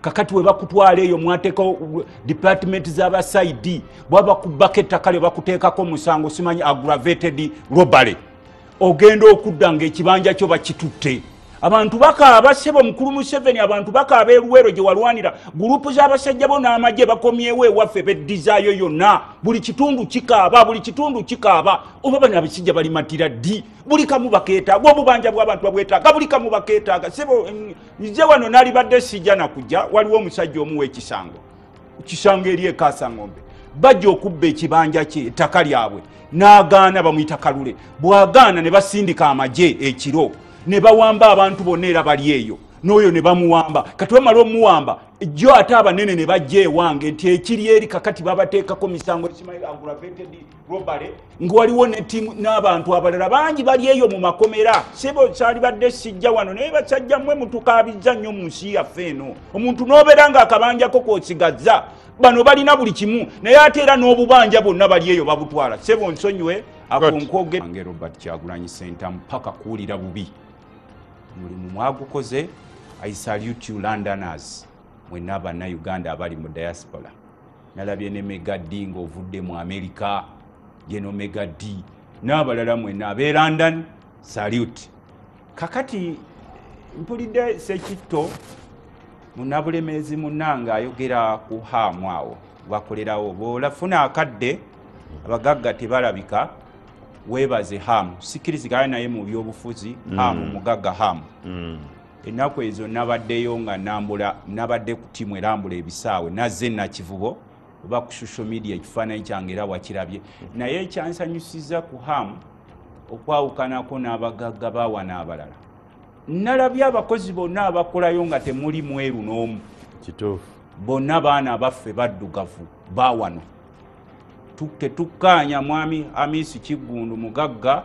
kakati we bakutwala eyo mwateekao department z'abasaidi bwaba bakubbako ettaka lye bakuteekako omusango simanyi aggravated robale ogenda okudda ngaekibanja kyo bakitutte abantu bakaaba sebo mukulu museveni abantu bakaaba eruwero gye walwanira gurupu z'abasajja bo n'amagye bakomyewo ewaffe beddizaayo yonna. Buli kitundu kikaaba buli kitundu kikaaba. Oba bano abasajja balimatira ddi? Buli kamu bakeetaaga obubanja bw'abantu babwetaaga buli kamu bakeetaaga. Sebo nze wano nalibadde sijja nakujja waliwo omusajja omuwa ekisango kisango eri ekasangombe bajja okubba ekibanja kye ettaka lyabwe. N'agaana bamuyita kalule. Bw'agaana ne basindika amagye ekiro ne bawamba abantu bonna era bali eyo. N'oyo ne bamuwamba. Kati bamala omuwamba jo ate abanene ne bajja ewange nti ekiri eri kakati babateekako misango aggravated robale nga waliwo netimu n'abantu abalala bangi bali eyo mu makomera. Sebo saali badde sijja wano naye basajja mmwe mutukabizza nnyo mu nsi yaffe eno. Omuntu n'obeera nga akabanjako kwosigaza. Bano balina buli kimu naye ate era n'obubanja bonna bali eyo babutwala. Sebo nsonyiwe akonkoge robert kyagulanyi sentamu paka kuwulira bubi mulimu mwagukoze i salute you londoners. Mwenna abannauganda abali mu diaspora. Nalabye ne megad ngaovudde mu america. Geno megad n'abalala mwenna ab'e london salute. Kakati mpulidde sekitto munabulemezi munanga ayogera ku haamu awo bakolerawo. Bwolafuna akadde abagagga tebalabika weebaze hamu. Sikirizigana naye mu byobufuzi hamu mugagga hamu. Ennaku ezo nabaddeyo nga nambula nabadde ku timu erambula ebisaawe nazze nakivubo oba ku social media ekifaananyi kyange era wakirabye. Naye ekyansanyusiza ku hamu okwawukanako n'abagagga bawa n'abalala nalabye abakozi bonna abakolayo nga temuli mweru n'omu. Kituufu. Bonna baana baffe baddugavu bawano tetukkaanya mwami amisi kiggundu mugagga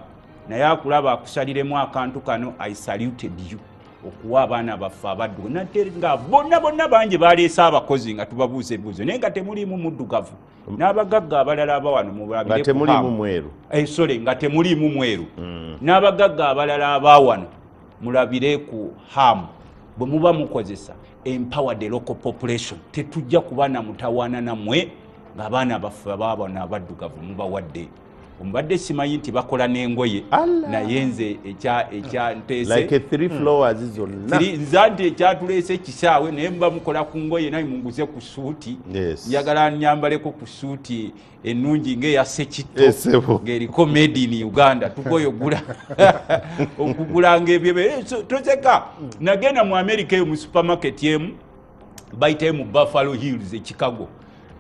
naye akulaba akusaliremu akantu kano i saluted you okuwa abaana baffe abadduga nate nga bonna bonna bangi baleese abakozi nga tubabuuza ebibuuzo naye nga temuliimu muddugavu. N'abagagga abalala abawano nga temulimu mweru. Sole nga temuliimu mweru. N'abagagga abalala abawano mulabire ku hamu bwe muba mukozesa empower the local population tetujja kuba namutawaana nammwe ngaabaana baffe ababona abaddugavu mubawadde. Omubadde simanyi nti bakola n'engoye. Naye nze ekyanteesenza nti ekyatuleese kisaawe naye muba mukola ku ngoye naye munguze ku suuti. Njagala nyambaleko ku suuti ennungi ngaeya sekitto ng'eriko made in uganda. Tugoyo gula. Okugulanga ebyo. Tozeka nagenda mu amerika eyo mu supermarket emu bayitayo mu buffalo hills ekikago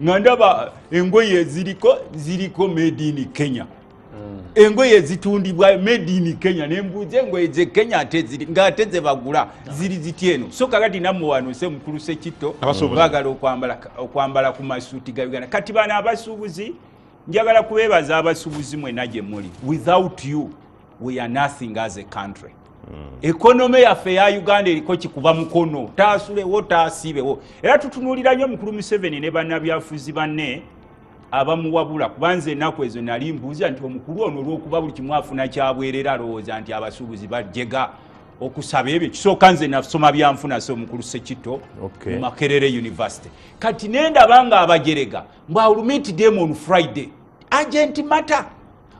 nga ndaba engoye eziriko ziriko made in kenya. Engoye zitundibwa made in kenya nembuuza engoye ze kenya ate ngaate zebagula ziri ziti eno? So kakati nammwe wano se mukulu sekitto baagala okwambala ku masuuti ga uganda. Kati bano abasuubuzi njagala kubeebaza abasuubuzi mwena gye muli. Without you we are nothing as a country ekonome yaffe ya uganda eriko kikuba mukono taasulewo taasiibewo. Era tutunuulira nnyo mukulu museveni ne bannabyafuzi banne abamuwabula kubanza ennaku ezo nali mbuuza nti omukulu ono olwokuba buli kimu afuna kyabwerera alowooza nti abasuubuzi bajega okusaba ebyo. Kisooka nze nasoma byanfuna se omukulu sekitto mu makerere university. Kati nendaba nga abajerega mbwaulimit them on friday agent matter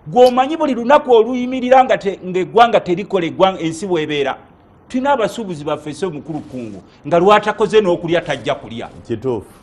gwomanyi buli lunaku oluyimirira nga eggwanga terikola ensi bwebeera. Tulina abasuubuzi baffe se omukulu kungu nga lwatakoze n'okulya tajja kulya.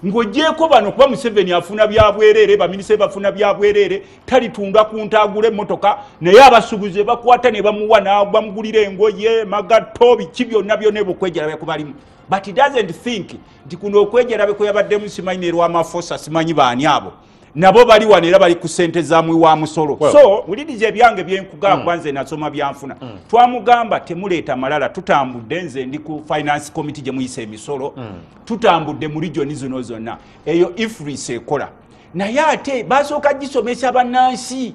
Ng'ogyeko bano kuba museveni afuna byabwereere baminisita bafuna byabwereere talitunda ku ntaagula emmotoka naye abasuubuzi bakwata ne bamuwa bamugulira engoye magatto biki byonna byonna ebyokwejerabe kubalimu but doesn't think nti kuno okwejerabe kweyabaddemu simanyi nerwamafosa simanyi baani abo nabo bali wano era bali ku sente zamwi wa musolo. Well, so wuliriza ebyange byenkugamba mm. nze nasoma byanfuna. Mm. twamugamba temuleeta malala tutambudde nze ndi ku finance committee gye muyisa emisolo. Mm. tutambudde mu regioni zino zonna. Eyo ifris ekola. Naye ate basooka gisomesa bannansi.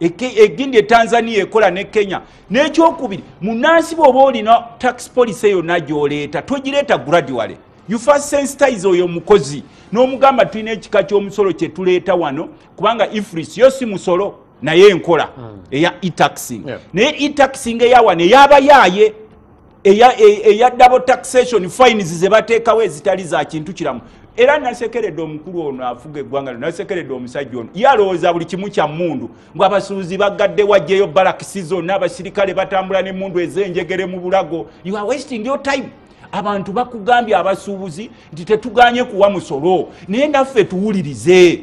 Egindi etanzania ekola ne kenya. N'ekyokubiri munansi bweoba olina tax policy yonna gyoleeta togireeta graduale first sensitize oyo mukozi. N'omugamba tulina ekika ky'omusolo kye tuleeta wano kubanga ifris yo si musolo naye enkola. Eya etaxing. Naye etaxing eyawano ey'abayaaye eya double taxation fines zebateekawo ezitali za kintu kiramu. Era nasekeredde omukulu ono afuga eggwanga lyo nasekeredde omusajja ono yalowooza buli kimu kya mundu ngaabasuubuzi bagadde wajjeyo balakisi zonna abasirikale batambula nemundu ez'enjegere mu bulago. You are wasting your time abantu bakugambye abasuubuzi nti tetuganye kuwa musolo. Naye naffe tuwulirize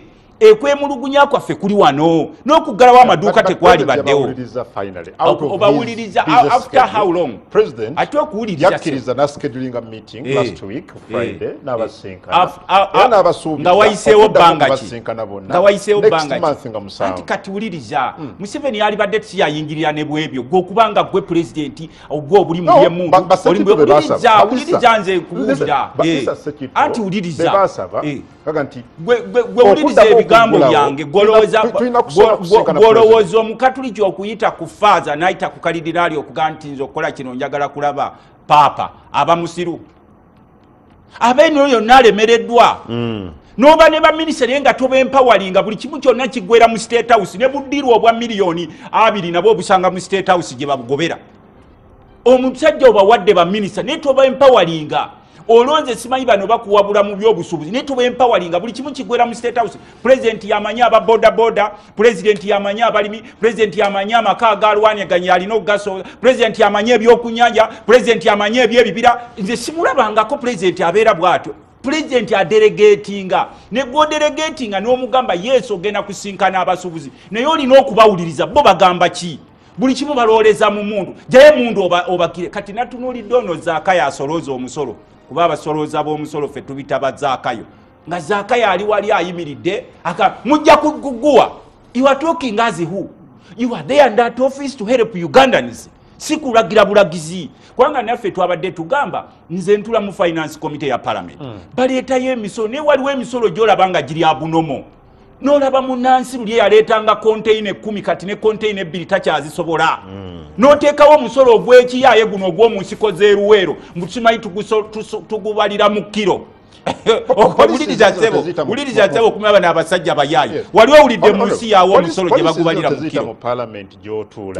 ekwemulugunya kwaffe kuli wano n'okuggalawo amaduuka tekwali baddewo. Obawuliriza after how long? Ate okuwulirizanga wayiseewo bbanga wayiseewo bbangati kati wuliriza hmm. museveni alibadde tikiyayingirira ne bwebyo. Gwokubanga gwe pulezidenti ogwe obuli muyemunduwuliriza nze kuwulira anti wuliriza gwewuliriza ebigambo byange gwolowooza omukatuliki okuyita ku faaza nayita ku kalidiraali okuga nti nze okukola kino njagala kulaba paapa aba musiru abeeno yonna alemereddwa. Hmm. noba ne baminisita naye nga tobempawalinga buli kimu kyonna kiggwera mu state house ne buddirwa obwa miliyoni abiri nabwe obusanga mu state house gye babugobera omusajja obawadde baminisita naye tobempawalinga olonze simanyi bano bakuwabula mu byobusuubuzi. Naye tuba empawalinga buli kimu kigwera mu state house. Pulezidenti yamanyi aba bodaboda pulezidenti yamanyi abalimi pulezidenti yamanyi amaka agalwaniganye alina okugaso pulezidenti yamanyi ebyokunyanja pulezidenti yamanyi ebyebibira nze simulabangako pulezidenti abeera bwatyo. Pulezidenti aderegatinga negwoderegatinga n'omugamba yesu ogenda kusinkana abasuubuzi. Naye olina okubawuliriza bo bagamba ki? Buli kimu balowoleza mu mundu. Jaye mundu obakire. Kati natunuulidde ono zaakaya asolooza omusolo kuba abasolooza b'omusolo ffe tubita zaakayo. Nga zaakayo ali wali ayimiridde mujja kuguguwa you are talking as who? You are there that office to help ugandans. Si kulagira bulagizi. Kubanga naffe twabadde tugamba nze ntula mu finance committee ya parliament. Mm. baleetayo emisolo naye waliwo emisolo gyolaba nga giri abunomo nolaba munansi luli yaleetanga konteina ekumi kati ne konteina ebbiri takyazisobola. Noteekawo omusolo ogwekiyaye guno ogw'omunsiko zeeruweero mbukimanyi tugubalira mu kiro wuliriza sebo okumaba n'abasajja bayaayi wali owulidde mu nsi yaawo omusolo gye bagubalira mu kiro.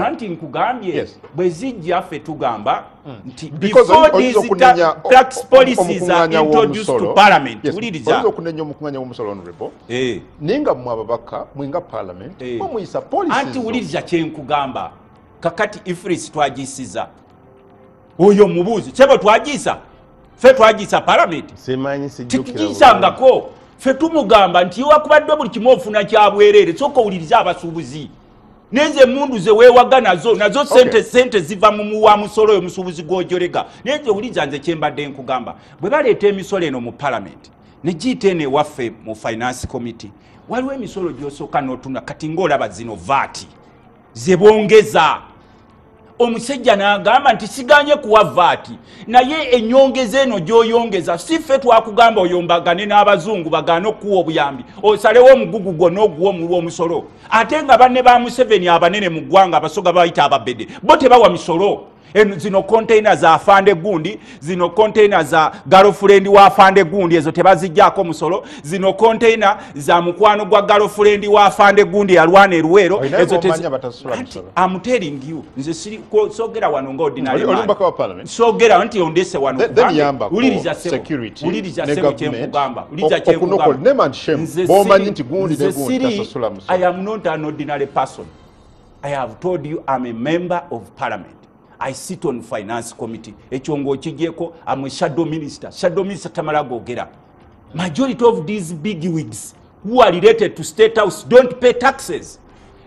anti nkugambye bwe zijja ffe tugamba hmm. nti before these tax policies are introduced to parliament. Wuliriza. eh. naye nga mmwe ababaka mwenga parliament eh. mumuyisa policies anti wuliriza kyenkugamba kakati ifris twagisiza oyo mubuuzi kyebo twagiisa fe twagisa palamenti titugisangako fe tumugamba nti wakubadde buli kimu ofuna kyabwerere soka owuliriza abasuubuzi. Nezo emundu zeweewaga nazo nazo sente sente ziva mumuwa musolo oyo musuubuzi gwojorega naye nze owuliriza nze kyembadde nkugamba. Bwe baleeta emisolo eno mu palamenti negiyita eno ewaffe mu finance committee waliwo emisolo gyosooka notuna kati ngaolaba zino vaati zebongeza omusajja n'agamba nti siganye kuwa vaati naye enyongeza eno gy'oyongeza si ffe twakugamba oyombagane n'abazungu bagaane okuwa obuyambi osalewo omugugu gwonna oguwa omulwa omusolo. Ate nga banne ba museveni abanene mu ggwanga abasoga bayita ababede bo tebawa misolo zino konteina za afande gundi zino konteina za galofurendi wa afande gundi ezo tebazijjako musolo. Zino konteina za mukwano gwa galofurendi wa afande gundi yalwana eruwero. Amuteringiu nze sogera wano nga ordinarysogera nti ondese wanouliriza kyenkugamba nze siri i am not an ordinary person. I have told you i'm a member of parliament i sit on finance committee. Ekyo ngaokigyeko amwe shadow minister. Shadow minister tamala gogera majority of these big wigs who are related to state house don't pay taxes.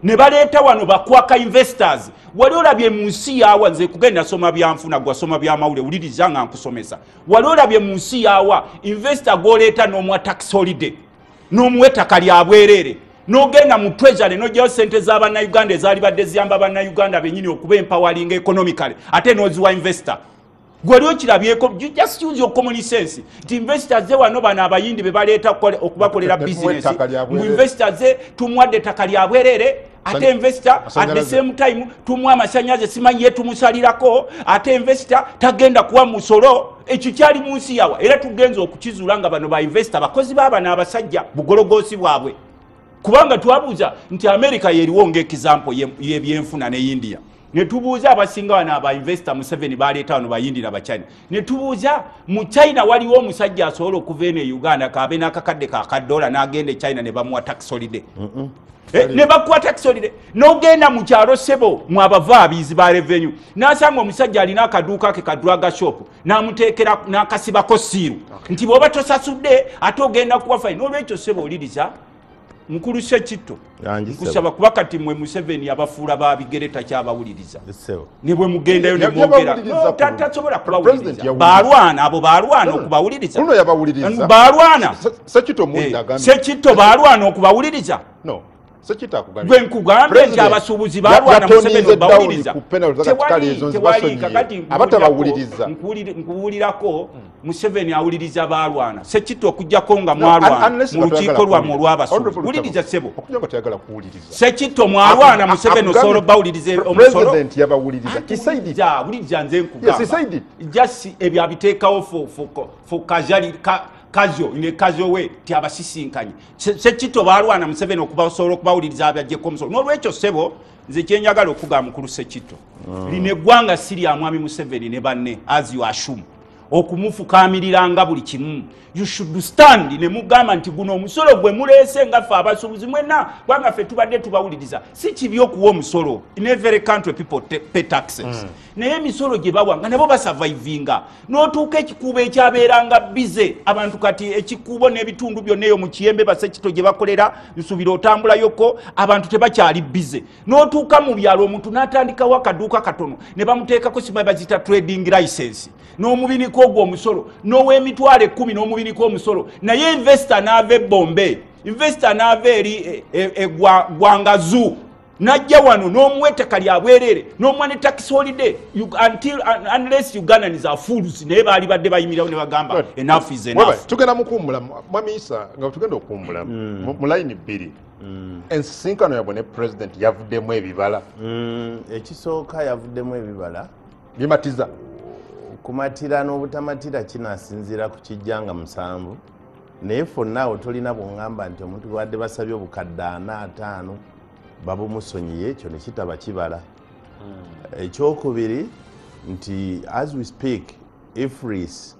Ne baleeta wano bakwaka investors. Wali olabye mu nsi yaawa nze kugenda soma byanfuna gwasoma byamawule wuliriza nga nkusomesa. Wali olabye mu nsi yaawa investor gwoleeta n'omwa tax holiday n'omuwa ettaka lyabwereere nogenda mu treasury nogyayo sente z'abannayuganda ezaali badde ziyamba bannayuganda benyini okuba empawalinga economically ate noziwa investor. Gwali okirabyeko just use your common sense. Nti investor ze wano bano abayindi bebaleeta okubakolera bisinesi mu investor ze tumwadde ettaka lyabwerere ate investor at the same time tumwa amasanyaze simanyi yetumusalirako ate investor tagenda kuwa musolo ekyo kyali mu nsi yawa. Era tugenza okukizuula nga bano ba investor bakozi baabano abasajja bugologoosi bwabwe kubanga twabuuza nti america yeriwo ngaekizampo yebyenfuna ne india. Netubuuza abasinga wano abainvesita museveni baleeta wano bayindira bachina netubuuza mu china waliwo omusajja asobola okuva eno e uganda kabe n'akakadde kakadola n'agenda e china ne bamuwa takisolide eh, ne bakuwa takisolide n'ogenda mu kyalo sebo mu abavaabiizi ba revenue n'asanga omusajja alina akaduuka ke kadraga shop n'amuteekera n'akasibako siiru nti bw'oba tosasudde ate ogenda kuwa fayini n'olwekyo sebo oliriza mukulu sekitto nkusaba kuba kati mwe museveni abafuula babigere takyabawuliriza ne bwe mugendayo nemwogera kubawuliriza. balwana abo balwana okubawuliriza. Balwana. Sekitto balwana okubawuliriza. Gwe nkugambye nti abasuubuzi balwana museveni obawuliriza tewali kakati nkuwulirako museveni awuliriza balwana sekitto okujjako nga mwalwana mu lukiiko lwammwe olwabasuubuzi wuliriza sebo sekitto mwalwana museveni osobola obawuliriza omusolowuliriza nze nkugamba. Jasi ebyo abiteekawo fo kazali kazyo ne kazyo we ti abasisinkanye. Sekito balwana museveni okubasobola okubawuliriza abyajjeko omusolo n'olwekyo sebo nze kyenjagala okugaa mukulu sekito mm. lino eggwanga sirya mwami museveni ne banne as you assume okumufukamiriranga buli kimu. You should stand. Ne mugamba nti guno omusolo gwe muleese nga ffe abasuubuzi mwena kubanga ffe tubadde tubawuliriza. Si kibi okuwa omusolo. In every country people pay taxes. Mm. naye emisolo gye bawa nga nabo basurvivinga. N'otuuka ekikuubo ekyabeeranga bize abantu kati ekikuubo n'ebitundu byonna eyo mu kiyembe basekito gye bakolera nsuubira otambulayoko abantu tebakyali bize. N'otuuka mu byalo omuntu n'atandikawo akaduuka katono ne bamuteekako sima bazita trading license n'omubiniko ogwo omusolo n'ow'emitwalo ekkumi n'omubiniko omusolo. Naye investor n'ava ebombe investor n'ava eri egwangazu e, e, najja wano n'omuwa ettaka lyabwerere n'omuwa ne tax holiday. Until unless ugandans are fools naye baali badde bayimirirawo ne bagamba enough is enough. tugenda mukuwumula mwamiisa nga tugenda okuwumula mm. mu layini bbiri. Mm. ensisinkano yabwe ne president yavuddemu ebibala. Mm, ekisooka yavuddemu ebibala. Bimatiza kumatira n'obutamatira kinasinziira ku kijjanga musanvu naye fonna awo tolina bweŋŋamba nti omuntu badde basabye obukadde ana ataano babumusonyiye ekyo nekitaba kibala hmm. ekyokubiri nti as we speak ifris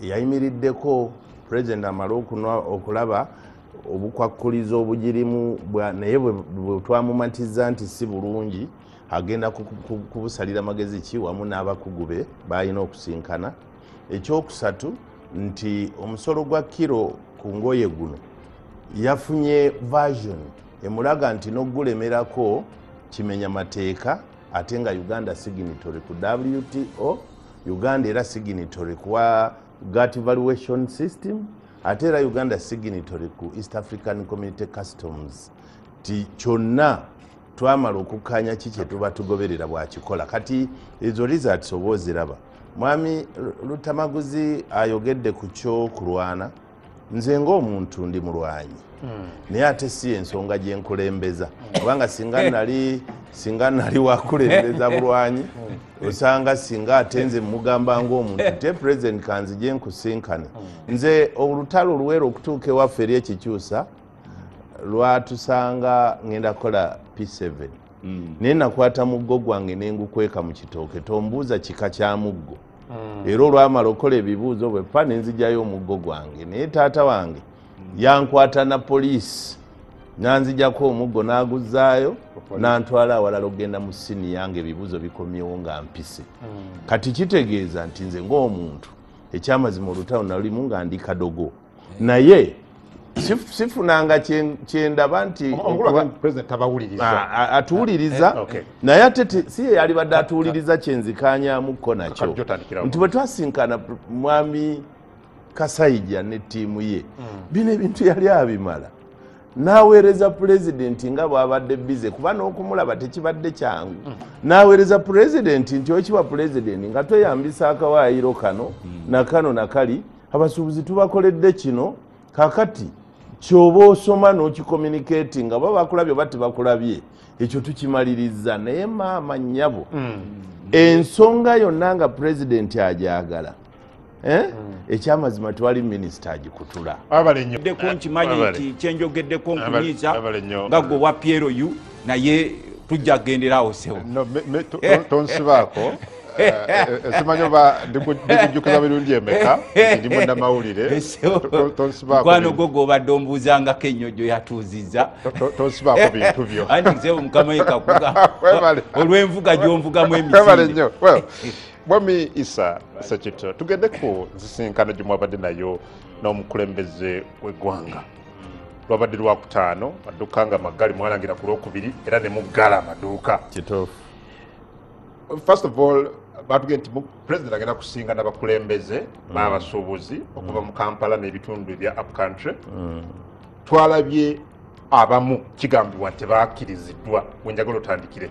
yayimiriddeko president amale okulaba obukwakkulizo obugirimu naye bwetwamumatiza nti si bulungi agenda kubusalira magezi ki wamu n'abakugu be balina okusinkana ekyokusatu nti omusolo gwa kiro ku ngoye guno yafunye version emulaga nti nogulemerako kimenya mateeka ate nga uganda signitory ku wto uganda era signitory kuwa gat valuation system ate era uganda signitory ku east african community customs. Ti kyonna twamala okukanya ki kyetuba tugoberera bwakikola kati ezo results oba oziraba? Mwami lutamaguzi ayogedde ku kyokulwana nze ngaomuntu ndi mulwanyi naye ate si ensonga gyenkulembeza kubanga singa nali singa nali wakulembeza bulwanyi osanga singa ate nze mugamba ngaomuntu te president kanzi gyenkusinkane nze olutalo oluwera okutuuka ewaffe eri ekikyusa lwatusanga ngenda kukola p7 naye nakwata muggo gwange nengukweka mu kitooke tombuuza kika kya muggo. Era olwamala okukola ebibuuzo bwefa nenzijjayo omuggo gwange. Naye taata wange yankwata na poliisi. Nanzijako omuggo naguzaayo nantwala awalala okgenda mu sini yange ebibuuzo bikomyewo nga mpise. Hmm. kati kitegeeza nti nze ngaomuntu ekyamazima olutalo nalulimu nga ndi kadogo. Naye sifunanga kyendaba nti atuwuliriza. Eh, naye ate si ye yali badde atuwuliriza kyenzikanyamuko nakyo. nti bwe twasinkana mwami kasaija ne ttiimu ye hmm. bino ebintu yali abimala. Naweereza pulezidenti nga bwabadde bize kuba n'okumulaba tekibadde kyangu. Hmm. naweereza pulezidenti nti okiwa pulezidenti nga tweyambisa akawaayiro kano hmm. nakano nakali abasuubuzi tubakoledde kino kakati kyoba osoma n'okikomunikati nga ba bakulabye oba tebakulabye ekyo tukimaliriza. Naye maama nnyabo ensonga yonna nga pulezidenti ajagala Eh? Mm. ekyamazima twali minisita agikutula. Deko nkimanyi nti kyenjogeddeko nkunyiiza nga gwe wa pieru naye tujja kugenderawo sewo. Tonsibaako simanyi oba ndikujjukiza mirundi emeka? Ndi munnamawulire mukwano gwo gobadde ombuuzangako ennyo gyo yatuuziza tonsibaako bintu byo. Anti sebo mukama yekakuga olw'envuga gyonvugamu emisinde mwami isa sekito tugende ku nsisinkano gyemwabadde nayo n'omukulembeze w'eggwanga. Lwabadde lwakutaano maduuka nga maggali mwalangira ku lwokubiri era ne muggala amaduuka. Kituufu first of all batugee nti president agenda kusinga n'abakulembeze baabasuubuzi okuva mu kampala n'ebitundu ebya upcountry twalabye abamu kigambibwa nti bakkiriziddwa wenjagala otandikire.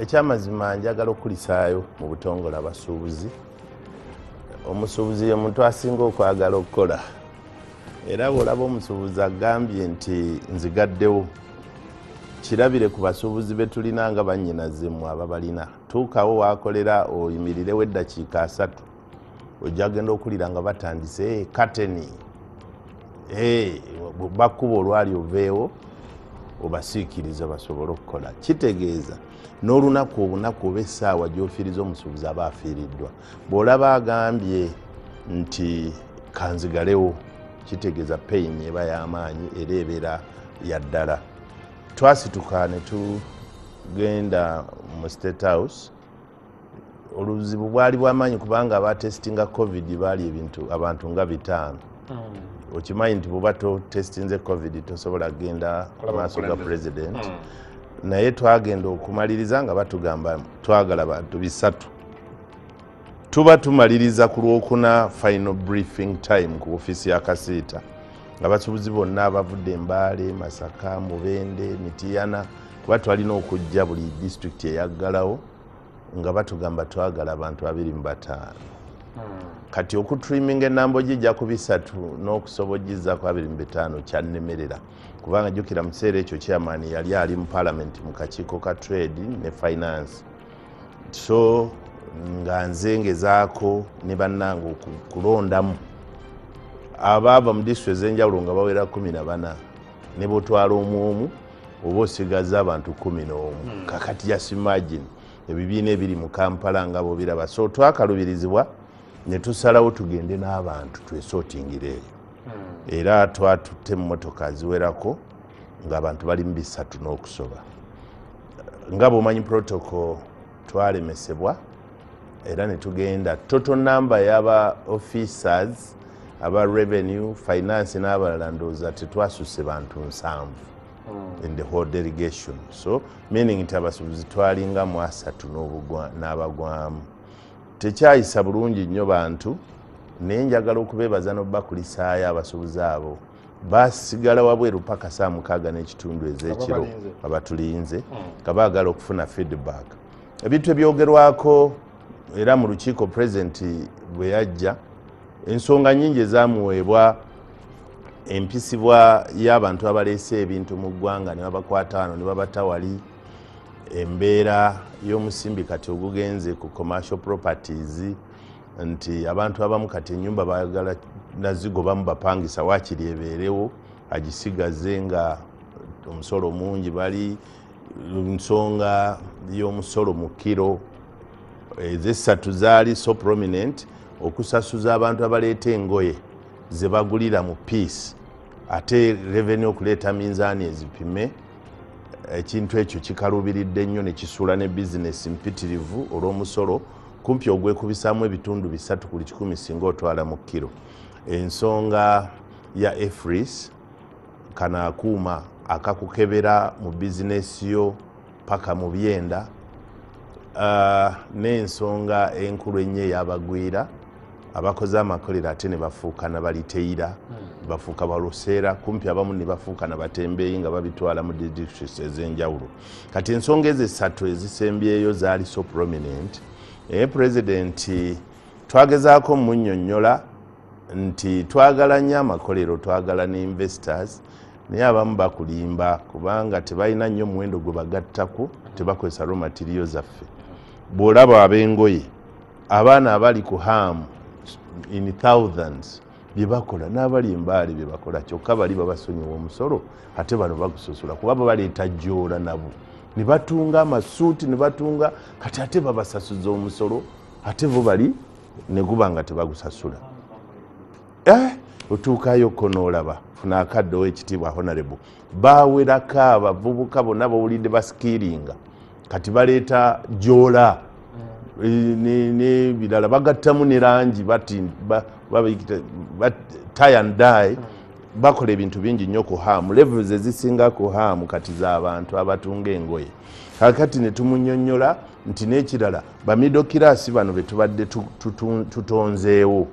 Ekyamazima njagala okulisaayo mu butongole abasuubuzi. Omusuubuzi ye muntu asinga okwagala okukola. Era bwolaba omusuubuzi agambye nti nzigaddewo kirabire ku basuubuzi be tulina nga bannyinazemu ababalina. Tuukawo wakolera oyimirirewo eddakiika asatu. Ojja genda okulira nga batandise kateni. Bakkuba olwali oveewo obasiikiriza basobole okukola. Kitegeeza n'olunaku obunaku oba essaawa gyofiiriza omusuubuzi aba afiiriddwa. Bw'olaba agambye nti kanzigalewo kitegeeza payini eba y'amaanyi era ebeera ya ddala twasituka ne tugenda mu state house. Oluzibu bwali bwamaanyi kubanga abatestinga covid baali ebintu abantu nga bitaano. Okimanyi nti bwoba totestinze covid tosobola kgenda maaso ga president. Naye twagenda okumaliriza nga batugamba twagala bantu bisatu. Tuba tumaliriza ku lwokuna final briefing time ku ofiisi ya kasiita nga basuubuzi bonna abavudde embaale masaka mubende mitiyana kuba twalina okujja buli disitulikiti eyaggalawo nga batugamba twagala abantu babiri mu bataano. Kati okutriminga enambo gijja ku bisatu n'okusobojizako abiri mu bitaano kyannemerera. Kubanga jjukira mu kiseera ekyo chairman yali ali mu palamenti mu kakiiko ka trade ne finance. So nga nze ngezaako ne bannange okulondamu abaava mu disitulikiti ez'enjawulo nga bawera kumi na bana ne botwala omu omu oba osigaza abantu kumi n'omu. Kakati just imagine ebibiina ebiri mu kampala nga bobiraba so twakalubirizibwa ne tusalawo tugende n'abantu twesootingire eyo era twatutte mu motoka ziwerako ng'abantu bali mu bisatu n'okusoba. Nga bwomanyi protocol twalemesebwa era ne tugenda. Toto namba y'aba officers aba revenue finance n'abalala ndowooza tetwasuse bantu nsanvu in the whole delegation. So meaning nti abasuubuzi twalinga mu asatu n'abagwamu. Tekyayisa bulungi nnyo bantu naye njagala okubeebaza n'obakulisaayo abasuubuzi abo. Basigala wabweru paka saa mukaaga n'ekitundu ez'ekiro abatulinze nga baagala okufuna feedback. Ebintu ebyogerwako era mu lukiiko purezidenti bwe yajja ensonga nyingi ezamuweebwa empisibwa y'abantu abaleese ebintu mu ggwanga ne babakwata wano ne babatawali embeera y'omusimbi kati ogugenze ku commercial properties nti abantu abamu kati enyumba bagala nazigobamu bapangisa waakiri ebeerewo agisigaze nga omusolo mungi bali nsonga y'omusolo mu kiro ezesatu zaali so prominent okusasuza abantu abaleeta engoye zebagulira mu peace. Ate revenue okuleeta minzaani ezipime ekintu ekyo kikalubiridde nnyo nekisuula ne bizinesi mpitirivu olw'omusolo kumpi ogwekubisaamu ebitundu bisatu buli kikumi singa otwala mu kiro ensonga ya efris kano akuuma akakukebera mu bizinesi yo paka mu byenda n'ensonga enkulu ennyo eyabagwira abakoze amakolero ate ne bafuuka nabaliteira mm. bafuuka baluseera kumpi abamu ne bafuuka nabatembeeyi nga babitwala mu districts ez'enjawulo. Kati ensonga ezo esatu ezisembyeyo zaali so prominent. Naye pulezidenti twagezaako munyonnyola nti twagala nnyo amakolero twagala ne investors naye abamu bakulimba kubanga tebalina nnyo muwendo gwe bagattako tebakozesa raw material zaffe. Bw'olaba ab'engoye abaana abali ku hamu in thousands byebakola n'abali embaali byebakola kyokka bali babasonyiwa omusolo ate bano bagusosula kuba babaleeta joola nabo. Ne batunga amasuuti ne batunga kati ate babasasuza omusolo ate bo bali ne guba nga tebagusasula. Eh, otuukayo ko noolaba funa akaddewo ekitiibwa honorable. Bawerako abavubuka bonna bawulidde basikiringa kati baleeta joola nebirala bagattamu ne langi tayandai bakola ebintu bingi nnyo ku haamu levels ezisinga ku haamu kati z'abantu abatunga engoye. Kakati ne tumunyonnyola nti n'ekirala bamidokirasi bano betubadde tutonzeewo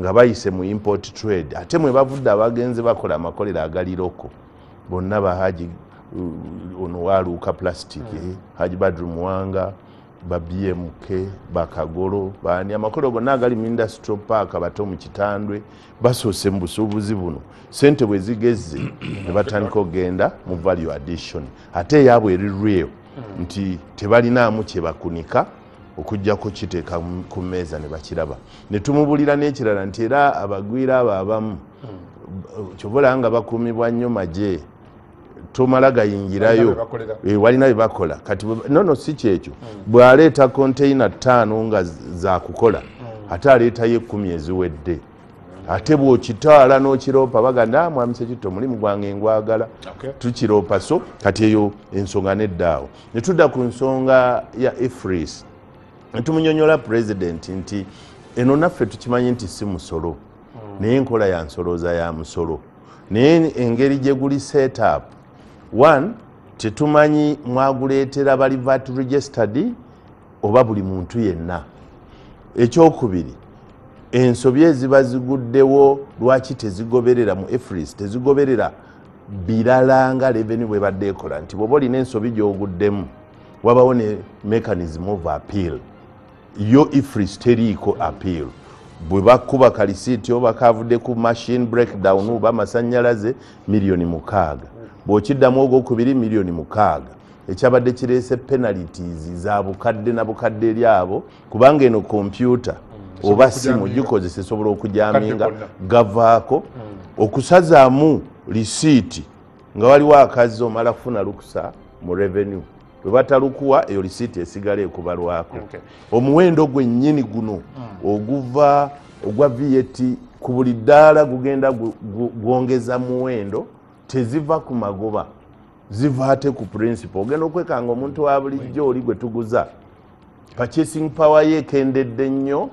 nga bayise mu import trade. Ate mwe bavudde abagenzi bakola amakolero agaliroko. Bonna bahaji ono waaluuka plastic hmm. haji badru muwanga ba bmk bakagolo bani amakolero gonna agali mu industry park bato mu kitandwe basoose mu busuubuzi buno. Sente bwe zigezze ne batandika okgenda mu value addition. Ate eyaabwe erirweyo nti tebalinaamu kyebakunika okugjako kiteeka ku mmeeza ne bakiraba. Ne tumubulira n'ekirala nti era abagwira abo abamu kyobola nga bakuumibwa nnyo maje tomala gayingirayo. Walina byebakola kati nono si kyekyo. Bw'aleeta konteina ttaano nga zakukola ate aleetayo ekkumi eziwedde. Ate bwokitaala n'okiroopa baganda ah, mwami sekitto mulimu gwange ngwagala. Tukiroopa so kati eyo ensonga neddaawo ne tudda ku nsonga ya efris netumunyonyola pulezidenti nti eno naffe tukimanyi nti si musolo. Naye enkola ya nsolooza ya musolo. Naye engeri gye guli setup one tetumanyi mwaguleetera bali vat registered oba buli muntu yenna. Ekyokubiri ensobi eziba ziguddewo lwaki tezigoberera mu efris tezigoberera? Birala nga revenu bwebadde ekola nti bwoba olina ensobi gyoguddemu wabawo ne mechanism of appeal. Yo efris teriiko appeal. Bwe bakuba kalisiiti oba kavudde ku machine breakdown oba amasanyalaze miliyoni mukaaga bw'okiddamu ogwokubiri miliyoni mukaaga ekyabadde kireese penalities za bukadde na bukadde eri abo kubanga eno kompyuta oba simu gikozesa esobola okujaminga gavaako. Hmm. okusazaamu lisiiti nga waliwo akazi omala kufuna lukusa mu revenue. Bwe batalukuwa eyo lisiiti esigala ekubalwako. Omuwendo gwennyini guno hmm. oguva ogwa vat ku buli ddaala gugenda gwongeza muwendo teziva ku magoba ziva ate ku principle ogenda okwekanga omuntu wa bulijjo oli gwe tuguza purchasing power ye ekendedde nnyo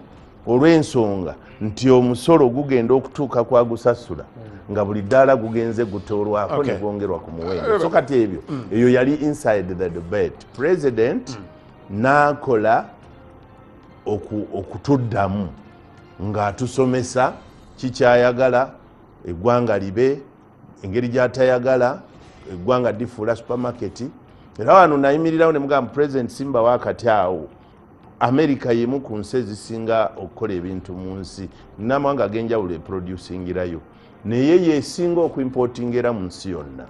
olw'ensonga nti omusolo gugenda okutuuka kwagusasula nga buli ddaala gugenze gutoolwako okay. negwongerwa ku muwendo so kati ebyo mm. eyo yali inside the debate president mm. nakola okutuddamu ng'atusomesa kikyayagala eggwanga libe engeri gyatayagala eggwanga difuula supermarket. Era wano nayimirirawo ne mugamba president simba wakati awo america yemu ku nsi ezisinga okukola ebintu mu nsi namawanga agenjawulo eproducingirayo naye yesinga okuimportingera mu nsi yonna.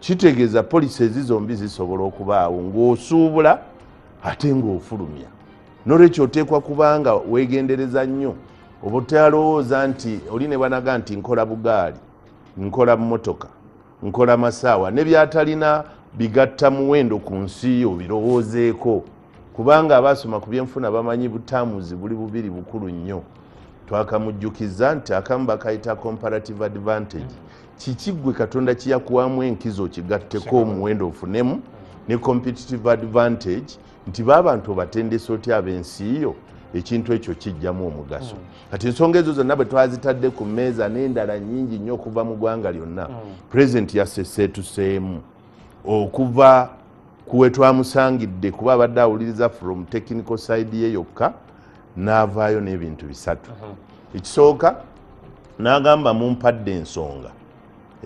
Kitegeeza polisi ezi zombi zisobola okubaawo ng'osuubula ate ng'ofulumya. Nolwekyo oteekwa kubanga weegendereza nnyo. Oba otalowooza nti oli ne banaga nti nkola bugaali nkola mmotoka nkola masaawa ne byatalina bigatta muwendo ku nsi obirowoozeeko. Kubanga abaasoma ku byenfuna bamanyi butamuzi buli bubiri bukulu nnyo. Twakamujjukiza nti akamu bakayita comparative advantage. Kikiggwe katonda kiyakuwamu enkizo kigatteko omuwendo ofunemu ne competitive advantage nti baabantu obatendesa otya ab'ensi yo ekintu ekyo kijjamu omugaso kati ensonga ezo zonna bwe twazitadde ku mmeeza n'endala nyingi nnyo okuva mu ggwanga lyonna mm. pulezidenti yaseseetuseemu okuva kuwe twamusangidde kuba abadde awuliriza from technical side ye yokka n'avaayo n'ebintu bisatu uh-huh. ekisooka n'agamba mumpadde ensonga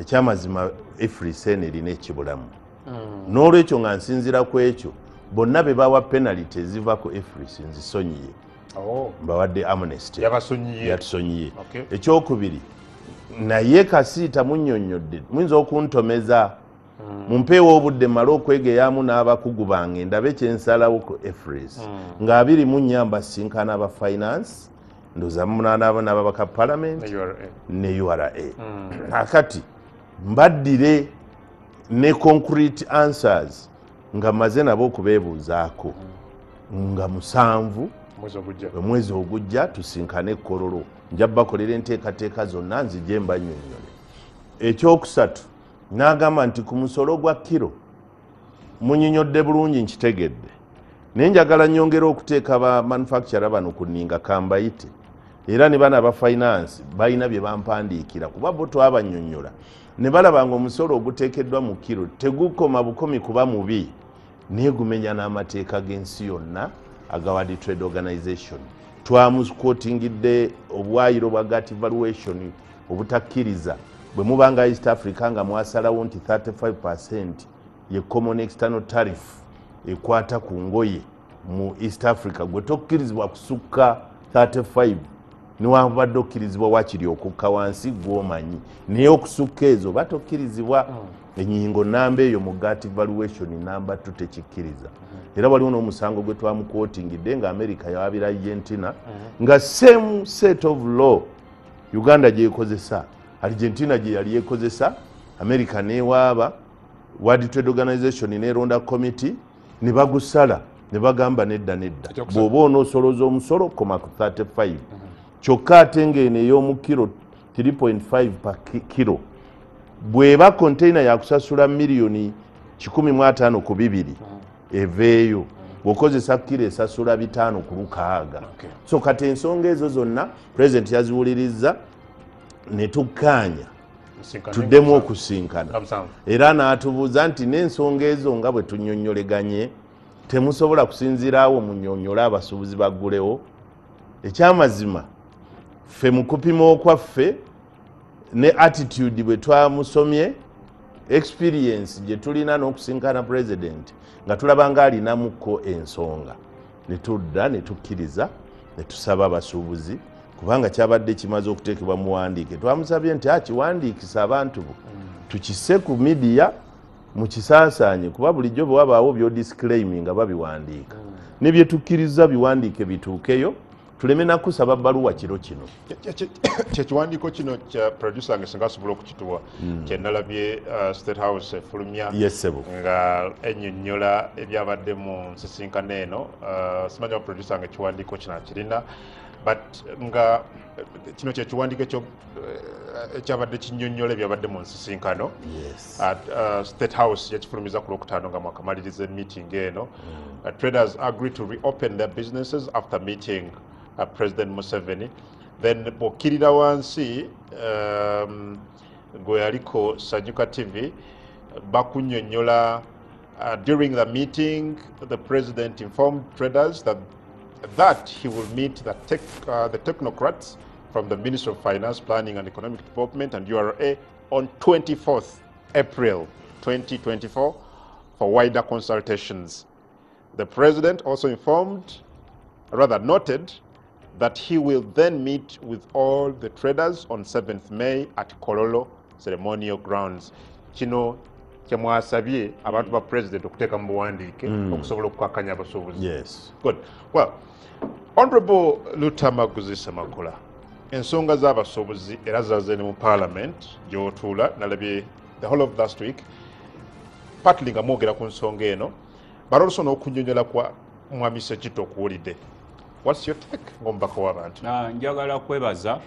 ekyamazima efriseen erina ekibulamu mm. n'olwekyo nga nsinzira ku ekyo bonna be bawa penality eziva ku efris nzisonyiye oh. mbawadde amnesty. Yatusonyiye. Ekyokubiri naye kasiita munnyonnyodde muyinza okuntomeza. Mumpeewo obudde male okwegeyamu n'abakugu bange ndabe kyensalawo ku efres mm. nga abiri mu nyamba sinkana aba finance ndoza munaanaabo n'ababaka palamenti ne ura akati mbaddire ne concrete answers nga maze nabo okubeebuuzaako. Nga musanvu omwezi ogujja. Tusinkane ekololo nja bakolera enteekateeka zonna nzije mbanyonyole ekyokusatu n'agamba nti ku musolo gwa kiro munyinyodde bulungi nkitegedde. Naye njagala nyongera okuteeka ba manufactura bano ku nninga kambayite. Era ne bana ba finance balina bye bampandiikira kuba bo twabanyonnyola. Ne balaba nga omusolo oguteekeddwa mu kiro tegukoma bukomi kuba mubi. Naye gumenya n'amateeka g'ensi yonna aga world trade organization. Twamukotingidde obwayiro bwa gat valuation obutakkiriza bwe mubanga east africa nga mwasalawo nti 35 percent ye common external tariff ekwata ku ngoye mu east africa gwe tokkirizibwa kusukka 35 niwabadde okkirizibwa wakiri okukka wansi gwomanyi. Naye okusukka ezo oba tokkirizibwa enyingo namba eyo mu gat valuation namba tu tekikkiriza. Era waliwo n'omusango gwe twamukwotingidde nga america yawabira argentina nga same set of law uganda gyekozesa argentina gye yali ekozesa america newaaba world trade organization neronda committee ne bagusala ne bagamba nedda nedda. Bw'oba onoosoloza omusolo koma ku 35 kyokka ate ngaeno ey'omukiro 3.5 pa kiro bw'eba konteina yakusasula miliyoni 15 ku bibiri eveeyo bw'okozesa kiro esasula bitaano ku lukaaga. So kati ensonga ezo zonna pulezidenti yaziwuliriza ne tukkaanya tuddemu okusinkana era n'atubuuza nti n'ensonga ezo nga bwe tunyonnyoleganye temusobola kusinziiraawo munyonyole abasuubuzi baggulewo? Ekyamazima ffe mu kupima okwaffe ne attitude bwe twamusomye experience gye tulina n'okusinkana president nga tulaba nga alinamuko ensonga. Ne tudda ne tukkiriza ne tusaba abasuubuzi kubanga kyabadde kimaze okuteekebwa muwandiike twamusabye nti akiwandiikisa abantu bo. Tukisse ku midiya mukisaasaanye kuba bulijjo bwe wabaawo byodisclaimi nga babiwandiika. Ne bye tukkiriza biwandiike bituukeyo tuleme nakusaba baluwa kiro kino. Kyekiwandiiko kino kya producer wange singa asobola okukituwa kyenalabye state house efulumya nga ennyonnyola ebyabadde mu nsisinkano eno. Simanyi wa producer wange ekiwandiiko kino akirina but nga kino kyekiwandiiko ekyabadde kinyonnyola ebyabadde mu nsisinkano. State house yakifulumiza ku lwokutaano nga mwakamaliriza emeeting eno. Traders agree to reopen their businesses after meeting uh, president museveni then bw'okkirira wansi um, gwe sanyuka tv bakunyonnyola uh, during the meeting the president informed traders that that he will meet the, tech, uh, the technocrats from the Ministry of Finance, Planning and Economic Development and URA on 24th April 2024 for wider consultations. The president also informed, rather noted, that he will then meet with all the traders on 7th May at Kololo ceremonial grounds. Kino kyemwasabye abantu ba president okuteeka mu buwandiike okusobola okukakkanya abasuubuzi. Good. Well honorable lutamaguzi semakula ensonga z'abasuubuzi era zaze ne mu parliament gyotuula nalabye the whole of last week. Partly nga mwogera ku nsonga eno bala oluso n'okunyonyola kwa mwami sekito okuwulidde whats your take ng'omubaka w'abantu njagala kwebaza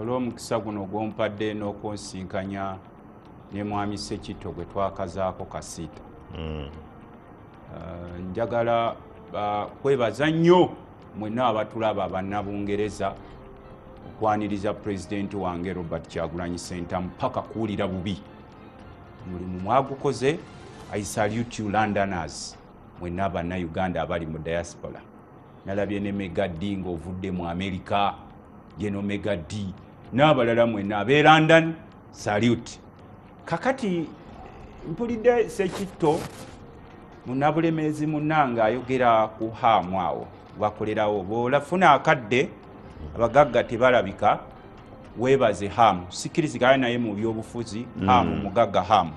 olw'omukisa guno gwompadde n'okunsinkanya ne mwami sekito gwe twakazaako kasiita. Njagala kwebaza nnyo mwenna abatulaba bannabungereza okwaniriza pulezidenti wange robert kyagulanyi sentamu paka kuwulira bubi. Mulimu mwagukoze i salute you londoners mwenna abannauganda abali mu diaspora nalabye ne megadi ng'ovudde mu amerika geno megadi n'abalala mwenna ab'e london salute. Kakati mpulidde sekitto munabulemezi munanga ayogera ku haamu awo bakolerawo bwolafuna akadde abagagga tebalabika weebaze haamu sikirizigana naye mu byobufuzi haamu mugagga haamu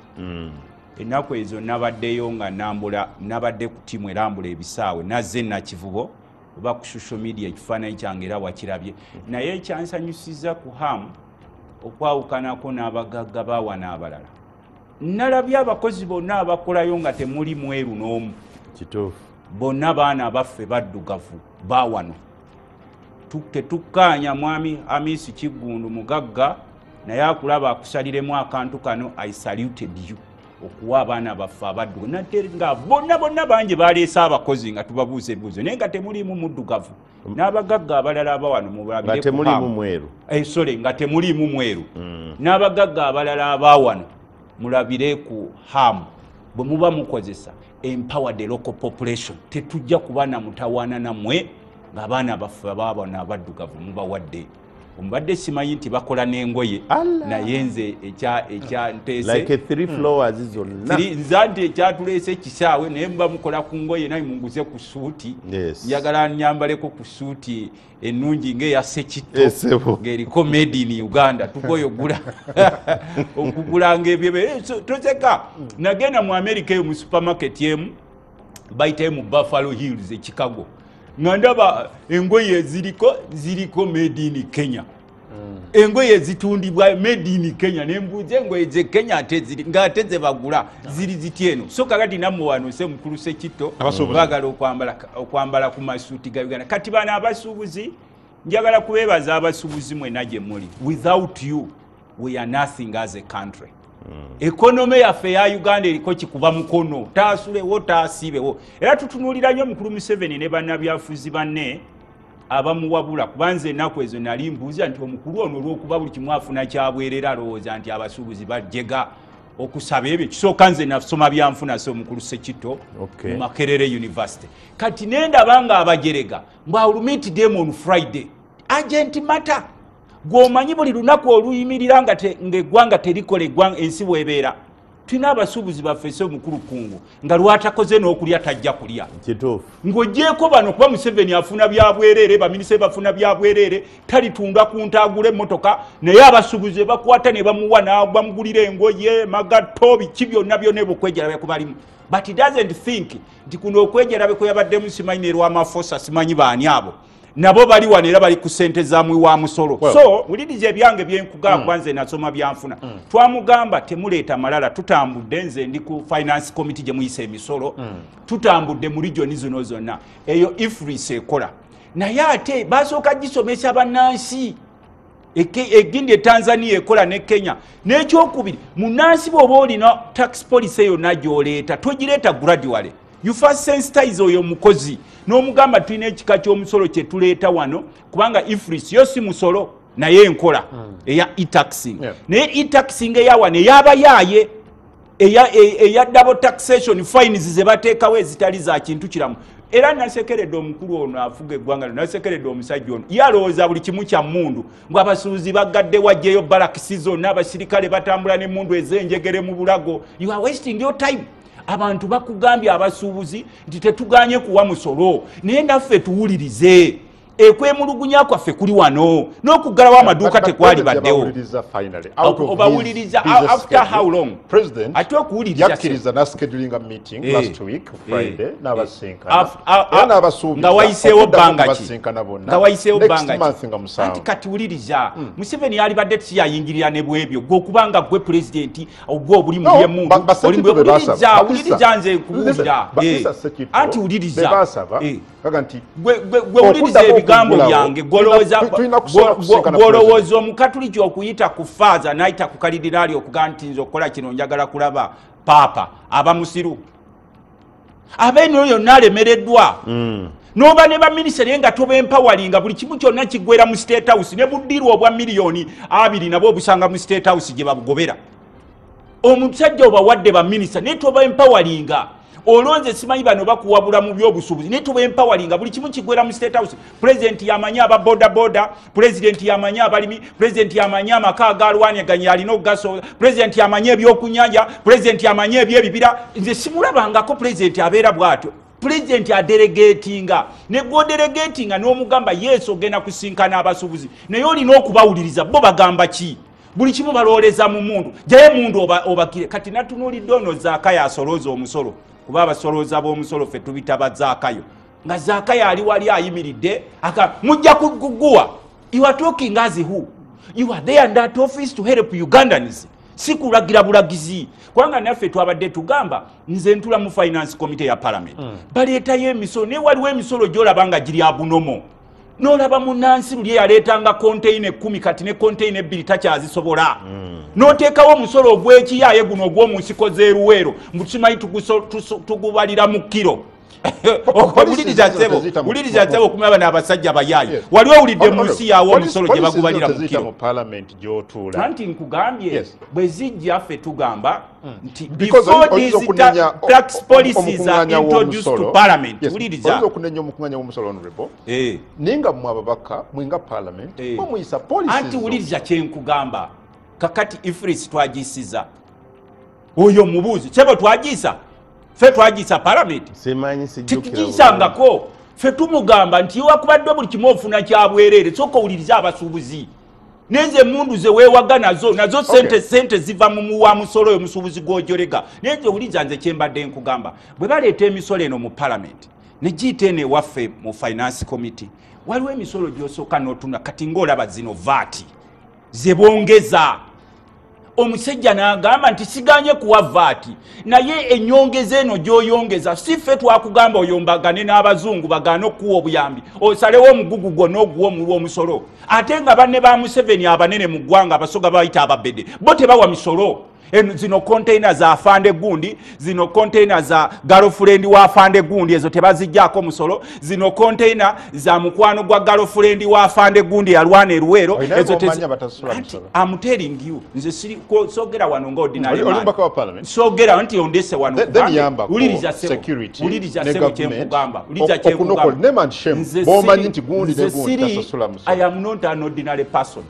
ennaku ezo nabaddeyo nga nambula nabadde ku tiimu erambula ebisaawe nazze nakivubo oba ku social media ekifaananyi kyange era wakirabye. Naye ekyansanyusiza ku hamu okwawukanako n'abagagga bawa n'abalala nalabye abakozi bonna abakolayo nga temuli mweru n'omu. Kituufu. Bonna baana baffe baddugavu bawano tetukkaanya mwami amisi kiggundu mugagga naye akulaba akusaliremu akantu kano i saluted you okuwa abaana baffe abaddu nate nga bonna bonna bangi baleese abakozi nga tubabuuza ebibuuzo naye nga temuliimu muddugavu. N'abagagga abalala abawano mubalabiremulimu eh, sole nga temuliimu mweru. Mm. n'abagagga abalala abawano mulabire ku hamu bwe muba mukozesa empower the local population. Tetujja kuba namutawaana nammwe ng'abaana baffe abaabano abaddugavu mubawadde omubadde simanyi nti bakola n'engoye. Naye nze ekyanteesenza nti ekyatuleese kisaawe naye muba mukola ku ngoye naye munguze ku suuti. Njagala nyambaleko ku suuti ennungi ngaeya sekitto ng'eriko made in uganda tugoye ogula okugulanga ebyo toseka nagenda mu amerika eyo mu supermarket emu bayitayo mu buffalo hills ekikago nga ndaba engoye eziriko ziriko made in kenya. Engoye ezitundibwa made in kenya nembuuza engoye ze kenya ngaate zebagula ziri ziti eno. So kakati nammwe wano se mukulu sekitto baagala okwambala ku masuuti ga uganda. Kati bano abasuubuzi njagala kubeebaza abasuubuzi mwena gye muli. Without you we are nothing as a country ekonome yaffe ya uganda eriko kikuba mukono. Taasulewo taasiibewo. Era tutunulira nnyo mukulu museveni ne bannabyafuzi banne abamuwabula kubanza ennaku ezo nali mbuuza nti omukulu ono olwokuba buli kimu afuna kyabwerera alowooza nti abasuubuzi bajega okusaba ebyo. Kisooka nze nasoma byanfuna se omukulu sekito mu makerere university. Kati nendaba nga abajerega mbwaulimitdem on friday agent matter gwomanyi buli lunaku oluyimirira ngaeggwanga terikola ensi bwebeera. Tulina abasuubuzi baffese omukulu kungu nga lwatakoze n'okulya tajja kulya. Ng'ogyeko bano kuba museveni afuna byabwereere baminisita bafuna byabwereere talitunda ku ntaagula emmotoka naye abasuubuzi bakwata ne bamuwa bamugulira engoye magatto biki byonna byonna ebyokwejera bekubalimu but doesn't think nti kuno okwejera bekweyabaddemu simanyi nerwamafosa simanyi baani abo nabo bali wano era bali ku sente zamwi wa musolo. Well, so wuliriza ebyange byenkugamba mm. nze nasoma byanfuna. Mm. twamugamba temuleeta malala tutambudde nze ndi ku finance committee gye muyisa emisolo. Mm. tutambudde mu regioni zino zonna. Eyo ifris ekola. Naye ate basooka gisomesa bannansi. Egindi etanzania ekola ne kenya. N'ekyokubiri munansi bweoba olina tax policy yonna gyoleeta togireeta graduale you first sensitize oyo mukozi n'omugamba tulina ekika ky'omusolo kyetuleeta wano kubanga ifris yo si musolo naye enkola. Mm. eya etaxing. Naye etaxing eyawano eyabayaaye eya, eya double taxation fines zebateekawo ezitali za kintu kiramu. Era nasekeredde omukulu ono afuga eggwanga lyo nasekeredde omusajja ono yalowooza buli kimu kya mundu ngu abasuubuzi bagadde wajjeyo balakisi zonna abasirikale batambula n'emundu ez'enjegere mu bulago. You are wasting your time abantu bakugambye abasuubuzi nti tetuganye kuwa musolo. Naye naffe tuwulirize ekwemulugunya kwaffe kuli wano n'okuggalawo amaduuka tekwali baddewo. obawuliriza after how long? ate okuwulirizanga wayiseewo bbanganga wayiseewo bbangati kati wuliriza hmm. museveni yalibadde tiyayingirira ne bwebyo gwokubanga gwe pulezidenti gwe obuli mulyemundu wuliriza wuliriza nze nkubuulira anti wuliriza. gwewuliriza ebigambo byange gwolowooza omukatuliki okuyita ku faaza nayita ku kalidiraali okuga nti nze okukola kino njagala kulaba paapa aba musiru. Abeeno yonna alemereddwa. Mm. noba ne baminisita naye nga tobempawalinga buli kimu kyonna kiggwera mu state house ne buddirwa obwa miliyoni abiri nabwe obusanga mu state house gye babugobera. Omusajja obawadde baminisita naye tobempawalinga olonze simanyi bano bakuwabula mu byobusuubuzi naye tuba empawalinga buli kimu kigwera mu state house. Pulezidenti yamanyi aba bodaboda pulezidenti yamanyi abalimi pulezidenti yamanyi amaka agalwanaganya alina okugaso pulezidenti yamanyi ebyokunyanja pulezidenti yamanyi ebyebibira nze simulabangako pulezidenti abeera bwatyo. Pulezidenti aderegatinga negwoderegatinga n'omugamba yesu ogenda kusinkana abasuubuzi naye olina okubawuliriza bo bagamba ki? Buli kimu balowoleza mu mundu. Jaye mundu obakire. Kati natunuulidde ono zaaka yasolooza omusolo kuba abasolooza b'omusolo ffe tubita bazaakayo nga zaaka yali wali ayimiridde mujja kuguguwa. You are talking as who? You are there in that office to help ugandans. Si kulagira bulagizi. Kubanga naffe twabadde tugamba nze ntula mu finance committee ya parliament. Mm. baleetayo emisolo naye waliwo emisolo gyolaba nga giri abunomo nolaba munansi luli yaleetanga konteina ekumi kati ne konteina ebbiri takyazisobola. Noteekawo omusolo ogw'ekiyaaye guno ogw'omunsiko z'eruweero mbukimanyi tugubalira mu kiro wuliriza sebo okumaba n'abasajja bayaayi wali owulidde mu nsi yaawo omusolo gye bagubalira mu kiro anti nkugambye bwe zijja ffe tugamba hmm. nti before these tax policies are introduced to parliament. Wuliriza. Eh. ninga mmwe ababaka mwinga parliament eh. mumuyisa policies anti wuliriza kyenkugamba kakati ifris twagisiza oyo mubuuzi kyebo twagiisa fe twagisa palamenti tikigiyisangako fe tumugamba nti wakubadde buli kimu ofuna kyabwerere soka owuliriza abasuubuzi. Nezo emundu zeweewaga nazo nazo sente sente ziva mumuwa musolo oyo musuubuzi gwojorega naye ze owuliriza nze kyembadde nkugamba. Bwe baleeta emisolo eno mu palamenti negiyita eno ewaffe mu finance committee waliwo emisolo gyosooka notuna kati ngaolaba zino vaati zebongeza omusajja n'agamba nti siganye kuwa vaati naye enyongeza eno gy'oyongeza si ffe twakugamba oyombagane n'abazungu bagaane okuwa obuyambi osalewo omugugu gwonna oguwa omulwa omusolo. Ate nga banne ba museveni abanene mu ggwanga abasoga bayita ababede bo tebawa misolo zino konteina za afande gundi zino konteina za galofulendi wa afande gundi ezo tebazijjako musolo. Zino konteina za mukwano gwa galofulendi wa afande gundi yalwana eruwero. Amuteringyu nze sogera wano nga ordinarysogera nti ondese wanouliriza sebo kyenkugamba uliriza kyenkugambnze siri i am not an ordinary person.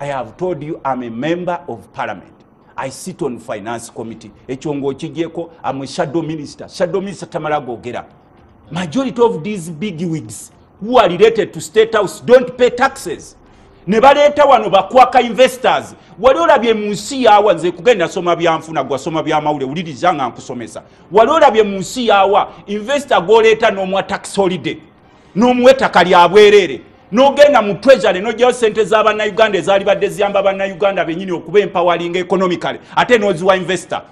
I have told you i'm a member of parliament i sit on finance committee. Ekyo ngaokigyeko amwe shadow minister. Shadow minister tamala gogera majority of these big wigs who are related to state house don't pay taxes. Ne baleeta wano bakwaka investors. Wali olabye mu nsi yaawa nze kugenda soma byanfuna gwasoma byamawule wuliriza nga nkusomesa. Wali olabye mu nsi yaawa investor gwoleeta n'omwa tax holiday n'omuwa ettaka lyabwereere nogenda mu treasury nogyayo sente z'abannayuganda ezaali badde ziyamba bannayuganda benyini okuba empawalinga economically ate noziwa investor.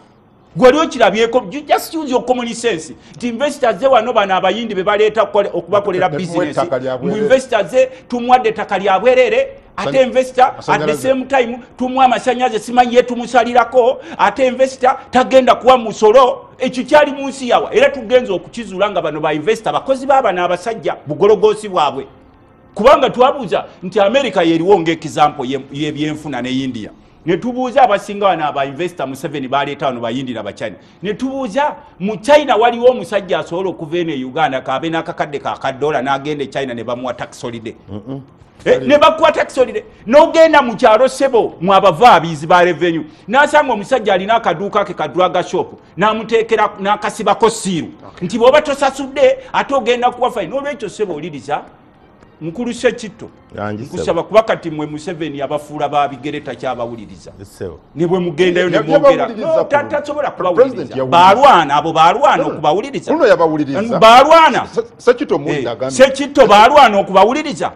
Gwali okirabyeko just use your common sense. Nti investors ze wano bano abayindi be baleeta okubakolera business. mu investors ze tumwadde ettaka lya bwerere ate investor at the same time tumwa amasanyaze simanyi ye tumusalirako ate investor tagenda kuwa musolo. Ekyo kyali mu nsi yawa. Era tugenza okukizuula nga bano ba investor bakozi baabano abasajja bugologoosi bwabwe kubanga twabuuza nti america yeriwo ngaekizampo yebyenfuna ne india. Netubuuza abasinga wano abainvesta museveni baleeta wano bayindira bachina netubuuza mu china waliwo omusajja asobola okuva eno e uganda kabe nakakadde kakadola nagenda e china ne bamuwa taxolide eh, ne bakuwa taxolide nogenda mu kyalo sebo mwabava abiizi ba revenue nasanga omusajja alina akaduuka ke kadraga shop namutekera nakasibako siiru nti bwoba tosasudde ate ogenda kuwa faini olwekyo sebo oliriza mukulu sekitto nkusaba kuba kati mwe museveni abafuula babigere takyabawuliriza ne bwe mugendayo nemwogera kubawuliriza. balwana abo balwana okubawuliriza. Balwana sekitto balwana okubawuliriza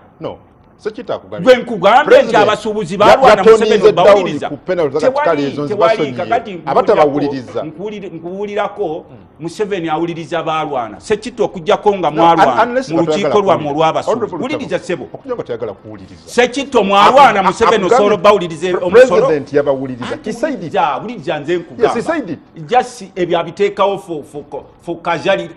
gwe nkugambye nti abasuubuzi balwana museveni bawuliriza. nkuwulirako museveni awuliriza balwana sekitto okugjako nga mwalwana mu lukiiko lwamme olwabasuubuzi wuliriza sebo sekitto mwalwana museveni osobola obawuliriza omusolowuliriza nze nkugamba. Jasi ebyo abiteekawo fo kazali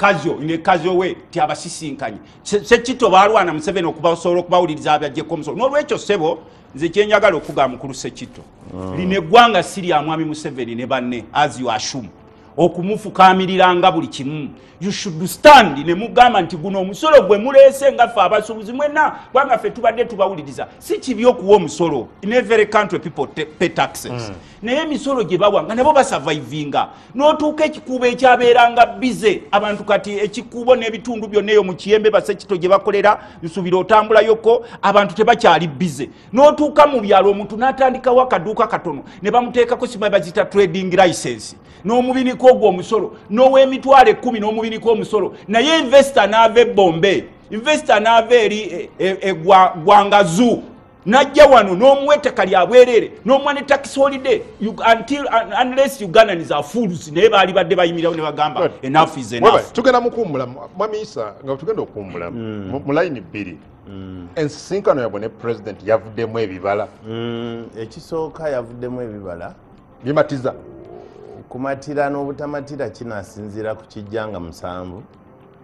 kazyo ne kazyo we ti abasisinkanye sekito balwana museveni okubasobola okubawuliriza abyajjeko omusolo. N'olwekyo sebo nze kyenjagala okugamba mukulu sekito mm. lino eggwanga sirya mwami museveni ne banne as you assume okumufukamiriranga buli kimu. You should stand. Ne mugamba nti guno omusolo gwe muleese nga ffe abasuubuzi mwenna. Kubanga ffe tubadde tubawuliriza. Si kibi okuwa omusolo. In every country people pay taxes. Mm. Naye emisolo gye bawa nga nabo basavaivinga n'otuuka ekikuubo ekyabeeranga bize abantu kati ekikuubo n'ebitundu byonna eyo mu kiyembe basekito gye bakolera nsuubira otambulayoko abantu tebakyali bize. N'otuuka mu byalo omuntu n'atandikawo akaduuka katono ne bamuteekako sima bazita trading license. N'omubiniko ogwo omusolo n'ow'emitwalo ekkumi n'omubiniko omusolo naye investo n'ava ebombe investo n'ava eri egwangazu e, e, najja wano n'omuwa ettaka lyabwerere n'omuwa ne holiday until unless ugandans are fools naye baali badde bayimirirawo ne bagamba enough is enough. Tugenda mukuwumula mwamiisa nga tugenda okuwumula mm. mu layini bbiri. Mm. ensisinkano yabwe ne president yavuddemu ebibala. Mm, ekisooka yavuddemu ebibala. Bimatiza. Kumatira n'obutamatira kinasinziira ku kijjanga musanvu.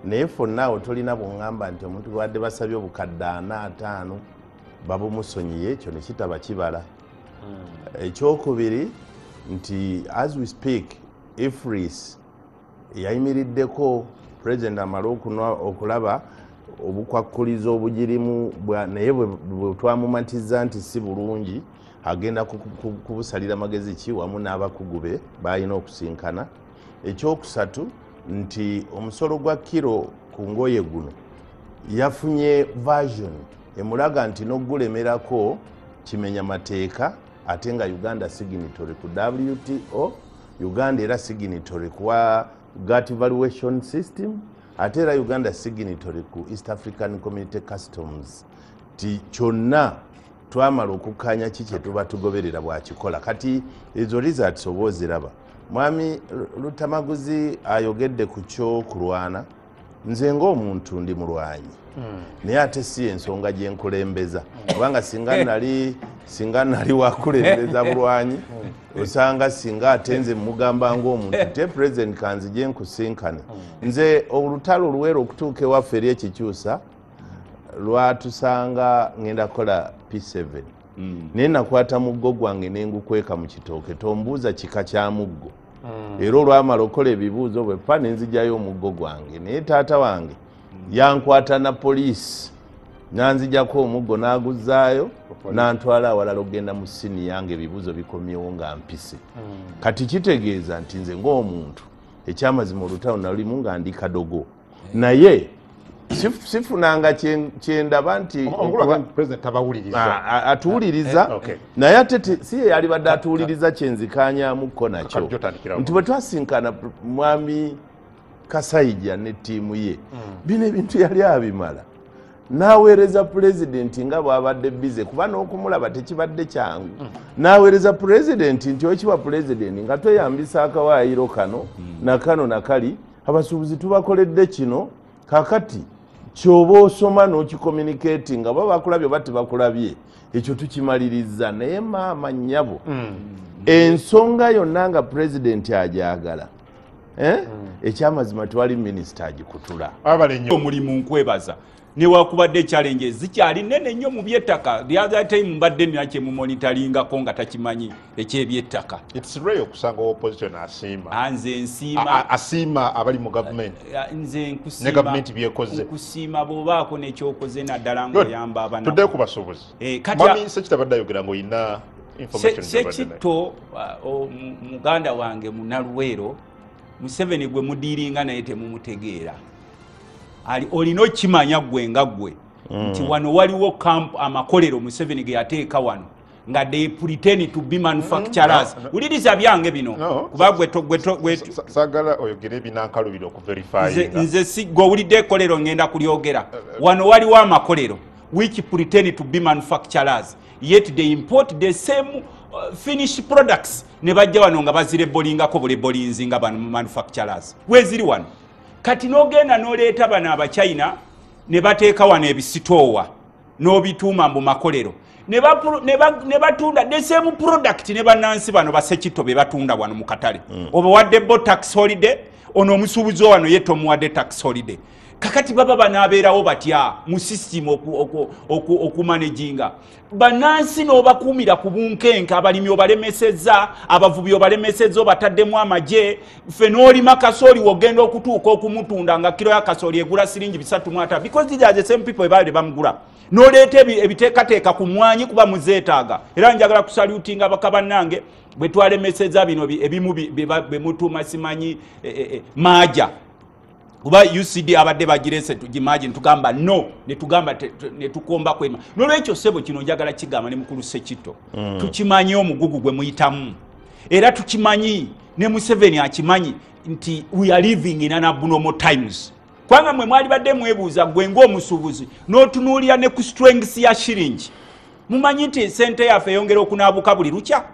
Naye fonna awo tolina bweŋŋamba nti omuntu gwadde basabye obukadde ana ataano babumusonyiye ekyo nekitaba kibala hmm. ekyokubiri nti as we speak ifris yayimiriddeko president amale okulaba obukwakkulizo obugirimu naye bwetwamumatiza nti si bulungi agenda kubusalira magezi ki wamu n'abakugu be balina okusinkana ekyokusatu nti omusolo gwa kiro ku ngoye guno yafunye version emulaga nti nogulemerako kimenya mateeka ate nga uganda signatory ku wto uganda era signatory kuwa gat valuation system ate era uganda signatory ku east african community customs. Ti kyonna twamala okukanya ki kyetuba tugoberera bwakikola kati ezo results oba oziraba? Mwami lutamaguzi ayogedde ku kyokulwana nze ngaomuntu ndi mulwanyi. Naye ate si ensonga gyenkulembeza kubanga singa nali singa nali wakulembeza bulwanyi osanga singa ate nze mugamba ngaomuntu te president kanzi gyenkusinkane nze olutalo oluwera okutuuka ewaffe eri ekikyusa lwatusanga ngenda kukola p7 naye nakwata muggo gwange nengukweka mu kitooke tombuuza kika kya muggo era olwamala okukola ebibuuzo bwe pa nenzijjayo omuggo gwange naye taata wange yankwata na poliisi. Nanzijako omuggo naguzaayo nantwala awalala okgenda mu sini yange ebibuzo bikomyewo nga mpise. Hmm. kati kitegeeza nti nze ngaomuntu ekyamazima olutalo nalulimu nga ndi kadogo. Naye sifunanga kyendaba nti atuwuliriza. Eh, naye ate si ye yali badde atuwuliriza kyenzikanyamuko nakyo. Nti bwe twasinkana mwami kasaija ne ttiimu ye mm. bino ebintu yali abimala. Naweereza pulezidenti nga bwabadde bize kuba n'okumulaba tekibadde kyangu. Mm. naweereza pulezidenti nti okiba pulezidenti nga tweyambisa akawaayiro kano mm. nakano nakali abasuubuzi tubakoledde kino kakati kyoba osoma n'okikomunikati nga ba bakulabye oba tebakulabye ekyo tukimaliriza. Naye maama nnyabo ensonga yonna nga pulezidenti ajagala Eh? Mm. ekyamazima twali minisita agikutula. Omulimu nkwebaza newakubadde challenge zikyali nene nnyo mu byettaka. Lyaga time mbadde nina kyemumonitaringako nga takimanyi ekyebyettaka. Nze nsiima. Abali mu nze nkusiima bwobaako nekyokoze naddala ngaoyamba abanatudde ku basuubuzi. Eh, mwami sekitabadde ayogera ngaoyina sekitto muganda wange munaluweero museveni gwe mudiiringa naye temumutegeera olina okimanya gwe nga gwe mm. nti wano waliwo camp amakolero museveni ge yateeka wano nga they pretend to be manufacturers. Mm. wuliriza byange bino kuba sagala oyogere ebinankalubiri okuverifyinga nze gwowulidde ekolero ngenda kulyogera. Eh, eh. wano waliwo amakolero which pretend to be manufacturers yet they import the same finish products. Ne bajja wano nga bazireboolingako bulebolinzi nga bano manufacturers. Weziri wano kati n'ogenda n'oleeta bano abachina ne bateeka wano ebisitoowa n'obituuma mu makolero. Ne batunda the same product ne bannansi bano basekito be batunda wano mu katale. Mm. oba wadde bo tax holiday ono omusuubuzi wano ye tomuwadde tax holiday kakati baba banabeerawo batya mu system okumanaginga banansi n'obakuumira ku bunkenke abalimi obalemeseza abavubi obalemeseza obataddemu amagye fe n'olima kasooli wogenda okutuuka okumutunda nga kiro ya kasooli egula siringi bisatu mwata because these are the same people ebaale bamugula. N'oleeta ebiteekateeka ku mwanyi kuba muzeetaaga. Era njagala kusalutinga baka bannange bwe twalemeseza bino ebimu bemutuuma simanyi e, e, e, maaja oba ucd abadde bagirese tugimagi netugamba no netugamba netukomba kwema. Nolwekyo sebo kino njagala kigamba ne mukulu sekito. Mm. tukimanyi omugugu gwe muyitamu. Era tukimanyi ne museveni akimanyi nti we are living in anabnormal times. Kubanga mwe mwali badde mwebuuza gwe ngaomusuubuzi n'otunuulira ne ku strengths ya shiringi. Mumanyi nti sente yaffe eyongera okunaabuka buli lukya?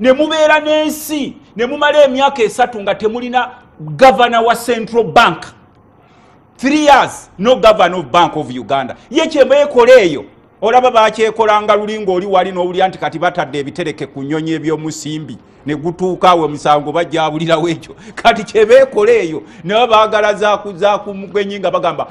Ne mubeera n'ensi ne mumala emyaka esatu nga temulina gavana wa central bank three years no governor of bank of uganda. Ye kyemba ekola eyo olaba bakyekolanga luli ngaoli wali n'owulira nti kati batadde ebitereke ku nnyonyi ebyomusimbi negutuuka awe omusango bajja abulirawo ekyo kati kyebeekola eyo naye baagala zakumugwenyi nga bagamba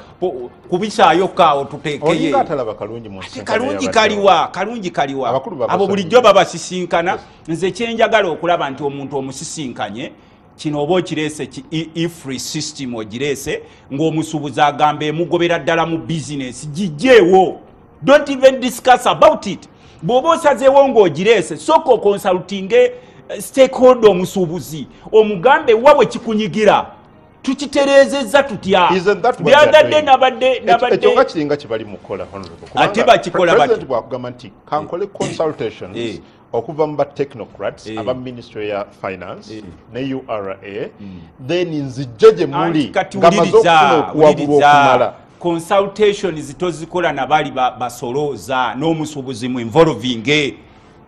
kubisaayo kaawo tuteekeyekalungi kaliwa kalungi kaliwa. Abo bulijjo babasisinkana. Nze kyenjagala okulaba nti omuntu omusisinkanye kino oba okireese efree system ogireese ng'omusuubuzi agamba emugobera ddala mu bizinesi gijjeewo don't even discuss about it. Bw'oba osazeewo ng'ogireese soka okonsultinge eh, stakeholder omusuubuzi omugambe wa bwe kikunyigira. Tukitereezezza tutya? Byagadde nabaddeate bakikola bwakugamba nti kankole consultations. eh. Okuva mu batechnocrats aba ministry ya finance ne ura mm. then nzijja gye muli nga maze okufuna okuwabulwa okumala. consultation zitozikola nabali basolooza n'omusuubuzi mu involving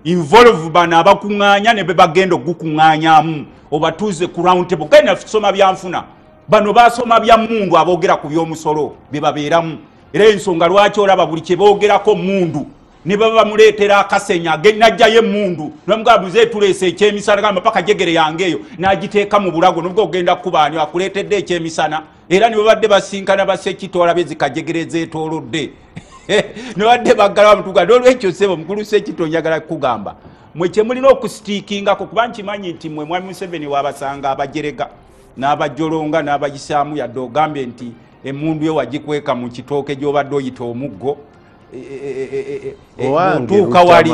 involve bano abakuŋŋaanya ne be bagenda okukuŋŋaanyamu obatuuze ku round table genda kusoma byanfuna bano basoma bya mundu aboogera ku by'omusolo bye babeeramu. Era ensonga lwaki olaba buli kye boogerako mundu ne baba bamuleetera akasenya najjayo emundu nomugabuze tuleesa ekyemisana gamba paka jegere yange eyo nagiteeka mu bulago nobwo ogenda kubaani akuleetedde ekyemisana. Era nibabadde basinkana basekitoola byezikajegere zetolodde nibadde baggala bamutuga nolwekyo sebo mukulu sekito njagala kugamba mwe kyemulina okusitiikingako kuba nkimanyi nti mwe mwami museveni wabasanga abajerega n'abajolonga n'abayisaamu yadde ogambye nti emundu ye wagikweka mu kitooke gyobadde oyita omuggo otuuka wali